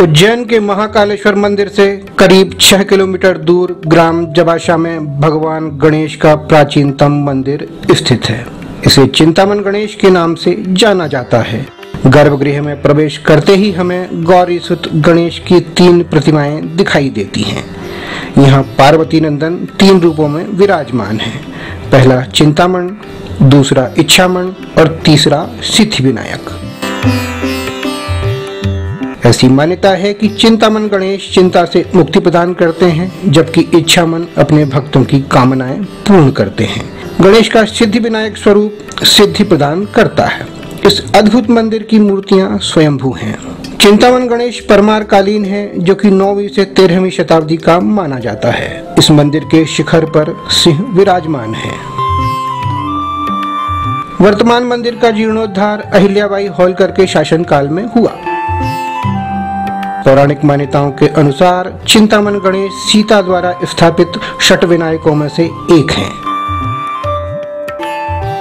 उज्जैन के महाकालेश्वर मंदिर से करीब छह किलोमीटर दूर ग्राम जबाशा में भगवान गणेश का प्राचीनतम मंदिर स्थित है। इसे चिंतामन गणेश के नाम से जाना जाता है। गर्भगृह में प्रवेश करते ही हमें गौरी सुत गणेश की तीन प्रतिमाएँ दिखाई देती हैं। यहाँ पार्वती नंदन तीन रूपों में विराजमान है। पहला चिंतामन, दूसरा इच्छामन और तीसरा सिद्धि विनायक ऐसी मान्यता है कि चिंतामन गणेश चिंता से मुक्ति प्रदान करते हैं, जबकि इच्छा मन अपने भक्तों की कामनाएँ पूर्ण करते हैं। गणेश का सिद्धि विनायक स्वरूप सिद्धि प्रदान करता है। इस अद्भुत मंदिर की मूर्तियाँ स्वयंभू हैं। चिंतामन गणेश परमार कालीन है, जो कि नौवीं से तेरहवीं शताब्दी का माना जाता है। इस मंदिर के शिखर पर सिंह विराजमान है। वर्तमान मंदिर का जीर्णोद्धार अहिल्याबाई होलकर के शासनकाल में हुआ। पौराणिक मान्यताओं के अनुसार चिंतामन गणेश सीता द्वारा स्थापित शट विनायकों में से एक हैं।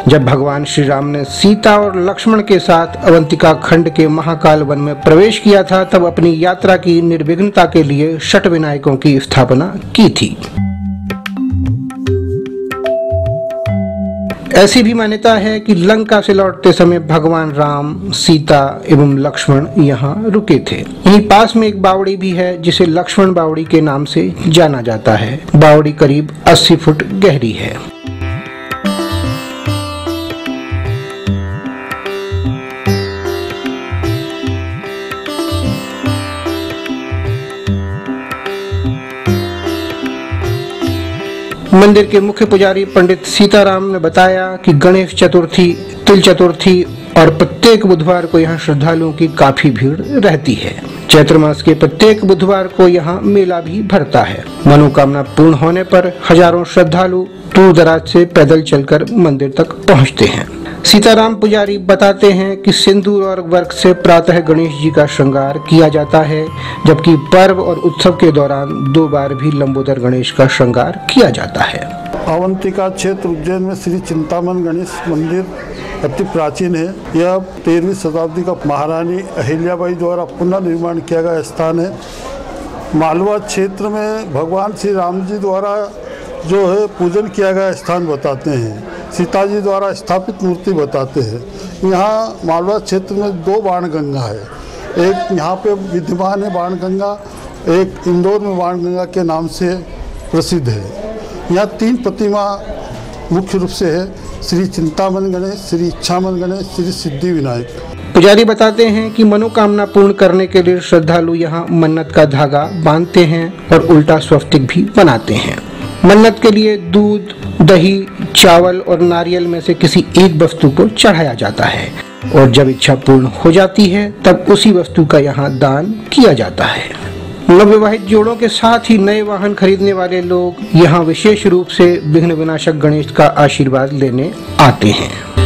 जब भगवान श्री राम ने सीता और लक्ष्मण के साथ अवंतिका खंड के महाकाल वन में प्रवेश किया था, तब अपनी यात्रा की निर्विघ्नता के लिए शट विनायकों की स्थापना की थी। ऐसी भी मान्यता है कि लंका से लौटते समय भगवान राम, सीता एवं लक्ष्मण यहाँ रुके थे। यही पास में एक बावड़ी भी है, जिसे लक्ष्मण बावड़ी के नाम से जाना जाता है। बावड़ी करीब 80 फुट गहरी है। मंदिर के मुख्य पुजारी पंडित सीताराम ने बताया कि गणेश चतुर्थी, तिल चतुर्थी और प्रत्येक बुधवार को यहाँ श्रद्धालुओं की काफ़ी भीड़ रहती है। चैत्र मास के प्रत्येक बुधवार को यहाँ मेला भी भरता है। मनोकामना पूर्ण होने पर हज़ारों श्रद्धालु दूर दराज से पैदल चलकर मंदिर तक पहुँचते हैं। सीताराम पुजारी बताते हैं कि सिंदूर और वर्क से प्रातः गणेश जी का श्रृंगार किया जाता है, जबकि पर्व और उत्सव के दौरान दो बार भी लंबोदर गणेश का श्रृंगार किया जाता है। अवंतिका क्षेत्र उज्जैन में श्री चिंतामन गणेश मंदिर अति प्राचीन है। यह तेरहवीं शताब्दी का महारानी अहिल्याबाई द्वारा पुनर्निर्माण किया गया स्थान है। मालवा क्षेत्र में भगवान श्री राम जी द्वारा जो है, पूजन किया गया स्थान बताते हैं। सीता जी द्वारा स्थापित मूर्ति बताते हैं। यहाँ मालवा क्षेत्र में दो बाण गंगा है। एक यहाँ पे विद्यमान है बाण गंगा एक इंदौर में बाण गंगा के नाम से प्रसिद्ध है। यहाँ तीन प्रतिमा मुख्य रूप से है। श्री चिंतामन गणेश, श्री इच्छामन गणेश, श्री सिद्धि विनायक। पुजारी बताते हैं कि मनोकामना पूर्ण करने के लिए श्रद्धालु यहाँ मन्नत का धागा बांधते हैं और उल्टा स्वस्तिक भी बनाते हैं। मन्नत के लिए दूध, दही, चावल और नारियल में से किसी एक वस्तु को चढ़ाया जाता है। और जब इच्छा पूर्ण हो जाती है, तब उसी वस्तु का यहाँ दान किया जाता है। नवविवाहित जोड़ों के साथ ही नए वाहन खरीदने वाले लोग यहाँ विशेष रूप से विघ्न विनाशक गणेश का आशीर्वाद लेने आते हैं।